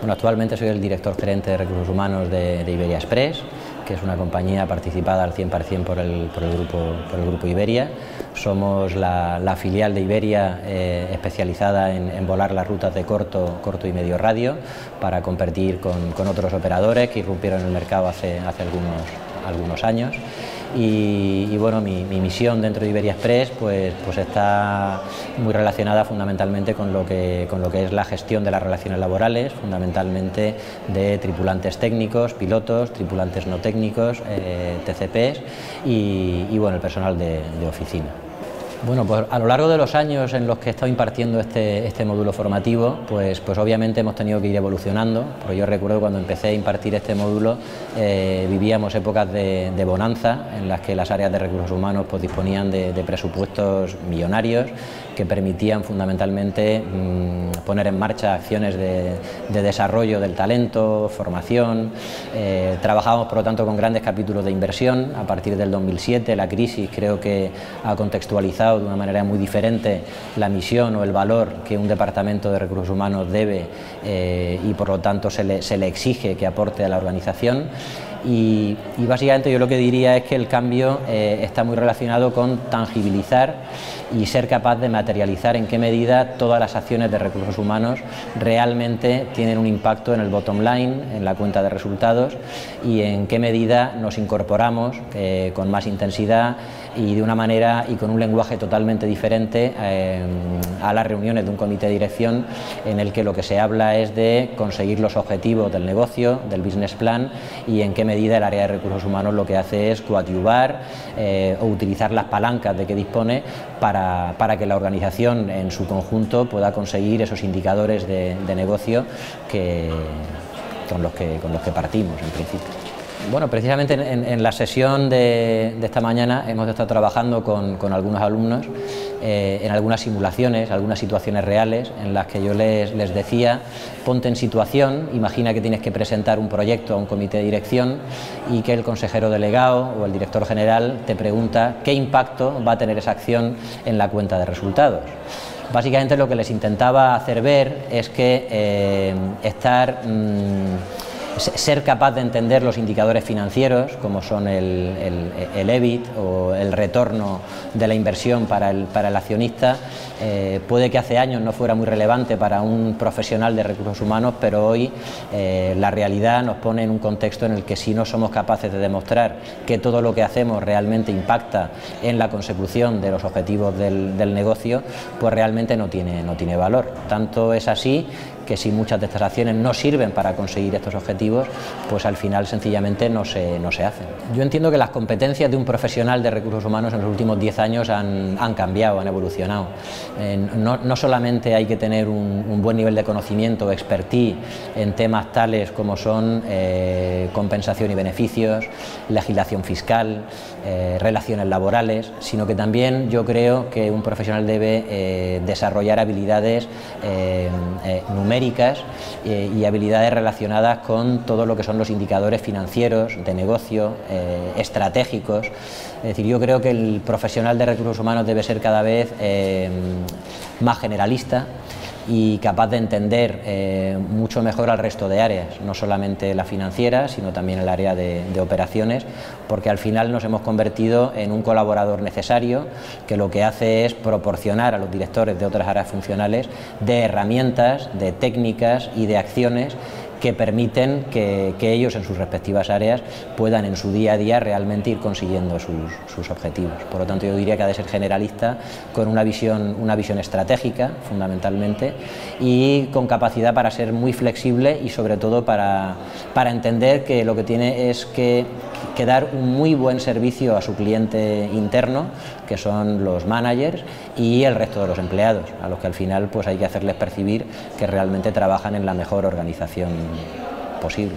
Bueno, actualmente soy el director gerente de recursos humanos de, Iberia Express, que es una compañía participada al 100% por el, por el, grupo, Iberia. Somos la, filial de Iberia eh, especializada en, volar las rutas de corto, corto y medio radio para competir con, otros operadores que irrumpieron en el mercado hace, algunos años. Y, bueno, mi, misión dentro de Iberia Express pues, pues está muy relacionada fundamentalmente con lo, que, con lo que es la gestión de las relaciones laborales, fundamentalmente de tripulantes técnicos, pilotos, tripulantes no técnicos, eh, TCPs y, bueno, el personal de oficina. Bueno, pues a lo largo de los años en los que he estado impartiendo este, este, módulo formativo, pues, pues obviamente hemos tenido que ir evolucionando, porque yo recuerdo cuando empecé a impartir este módulo eh, vivíamos épocas de, bonanza en las que las áreas de recursos humanos pues, disponían de, presupuestos millonarios que permitían fundamentalmente mm, poner en marcha acciones de, desarrollo del talento, formación, eh, trabajábamos por lo tanto con grandes capítulos de inversión, a partir del 2007 la crisis creo que ha contextualizado de una manera muy diferente la misión o el valor que un departamento de recursos humanos debe eh, y por lo tanto se le exige que aporte a la organización. Y, básicamente yo lo que diría es que el cambio eh, está muy relacionado con tangibilizar y ser capaz de materializar en qué medida todas las acciones de recursos humanos realmente tienen un impacto en el bottom line, en la cuenta de resultados y en qué medida nos incorporamos eh, con más intensidad y de una manera y con un lenguaje totalmente diferente eh, a las reuniones de un comité de dirección en el que lo que se habla es de conseguir los objetivos del negocio, del business plan y en qué medida el área de recursos humanos lo que hace es coadyuvar eh, o utilizar las palancas de que dispone para, que la organización en su conjunto pueda conseguir esos indicadores de, negocio que, con, los que, con los que partimos en principio. Bueno, precisamente en, la sesión de, esta mañana hemos estado trabajando con, algunos alumnos eh, en algunas simulaciones, algunas situaciones reales en las que yo les, decía, ponte en situación, imagina que tienes que presentar un proyecto a un comité de dirección y que el consejero delegado o el director general te pregunta qué impacto va a tener esa acción en la cuenta de resultados. Básicamente lo que les intentaba hacer ver es que eh, estar... Mm, ser capaz de entender los indicadores financieros, como son el, EBIT o el retorno de la inversión para el, para el accionista, eh, puede que hace años no fuera muy relevante para un profesional de recursos humanos, pero hoy eh, la realidad nos pone en un contexto en el que si no somos capaces de demostrar que todo lo que hacemos realmente impacta en la consecución de los objetivos del, del negocio, pues realmente no tiene, no tiene valor. Tanto es así que si muchas de estas acciones no sirven para conseguir estos objetivos, pues al final sencillamente no se, no se hacen. Yo entiendo que las competencias de un profesional de recursos humanos en los últimos 10 años han, han cambiado, han evolucionado. no, no, solamente hay que tener un, buen nivel de conocimiento expertise en temas tales como son eh, compensación y beneficios, legislación fiscal, eh, relaciones laborales, sino que también yo creo que un profesional debe eh, desarrollar habilidades numéricas eh, y habilidades relacionadas con todo lo que son los indicadores financieros, de negocio, eh, estratégicos. Es decir, yo creo que el profesional de recursos humanos debe ser cada vez eh, más generalista y capaz de entender eh, mucho mejor al resto de áreas, no solamente la financiera, sino también el área de, operaciones, porque al final nos hemos convertido en un colaborador necesario que lo que hace es proporcionar a los directores de otras áreas funcionales de herramientas, de técnicas y de acciones que permiten que, ellos en sus respectivas áreas puedan en su día a día realmente ir consiguiendo sus, objetivos. Por lo tanto, yo diría que ha de ser generalista con una visión, una visión estratégica, fundamentalmente, y con capacidad para ser muy flexible y sobre todo para, para entender que lo que tiene es que que dar un muy buen servicio a su cliente interno, que son los managers, y el resto de los empleados, a los que al final pues hay que hacerles percibir que realmente trabajan en la mejor organización posible.